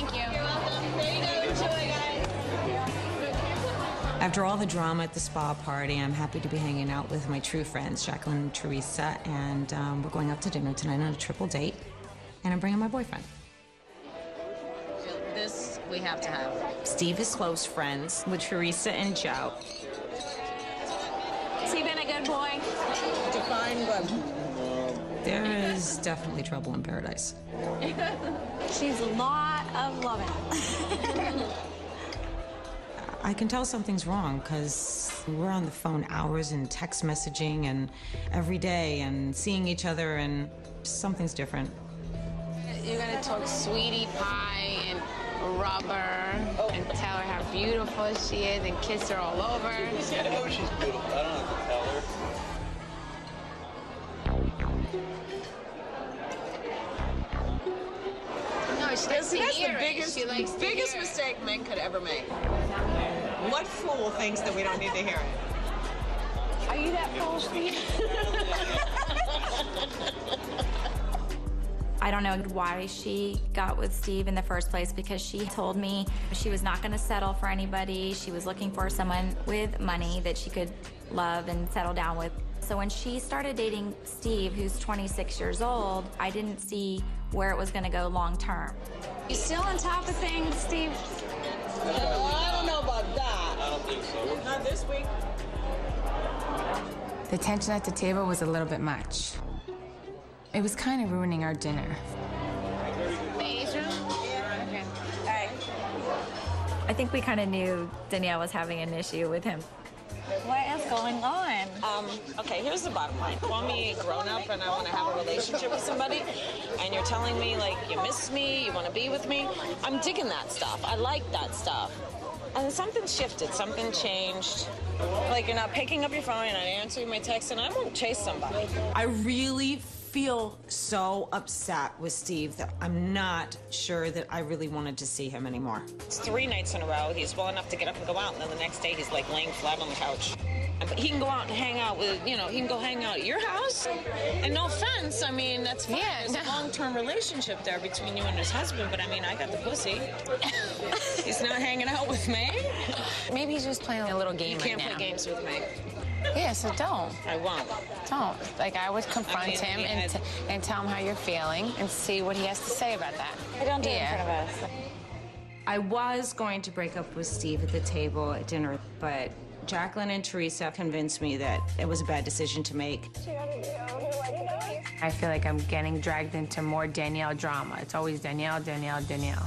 Thank you're welcome. There you go. Enjoy, guys. After all the drama at the spa party, I'm happy to be hanging out with my true friends, Jacqueline and Teresa, and um, we're going out to dinner tonight on a triple date, and I'm bringing my boyfriend. This we have to have. Steve is close friends with Teresa and Joe. Has he been a good boy? Define good. There is definitely trouble in paradise. She's a lot of loving. I can tell something's wrong because we're on the phone hours and text messaging and every day and seeing each other, and something's different. You're gonna talk sweetie pie and rubber and tell her how beautiful she is and kiss her all over. I know she's beautiful. I don't have to tell her. No, she See, doesn't that's the biggest, She likes biggest hear it. mistake men could ever make. What fool thinks that we don't need to hear it? Are you that fool, Steve? I don't know why she got with Steve in the first place because she told me she was not going to settle for anybody. She was looking for someone with money that she could love and settle down with. So when she started dating Steve, who's 26 years old, I didn't see where it was going to go long term. You still on top of things, Steve? I don't know about that. I don't think so. Not this week. The tension at the table was a little bit much. It was kind of ruining our dinner. The age room? Okay. I think we kind of knew Danielle was having an issue with him. What is going on? Um, okay, here's the bottom line. Call me a grown up and I want to have a relationship with somebody, and you're telling me, like, you miss me, you want to be with me. I'm digging that stuff. I like that stuff. And something shifted, something changed. Like, you're not picking up your phone, you're not answering my text, and I won't chase somebody. I really feel so upset with Steve that I'm not sure that I really wanted to see him anymore. It's three nights in a row. He's well enough to get up and go out, and then the next day he's like laying flat on the couch. But he can go out and hang out with, you know, he can go hang out at your house. And no offense, I mean, that's fine. Yeah, There's a long-term relationship there between you and his husband, but I mean, I got the pussy. he's not hanging out with me. Maybe he's just playing a little game You can't right play now. games with me. Yeah, so don't. I won't. Don't. Like, I would confront I mean, him he and, t- and tell him how you're feeling and see what he has to say about that. I don't do it in front of us. I was going to break up with Steve at the table at dinner, but Jacqueline and Teresa convinced me that it was a bad decision to make. I feel like I'm getting dragged into more Danielle drama. It's always Danielle, Danielle, Danielle.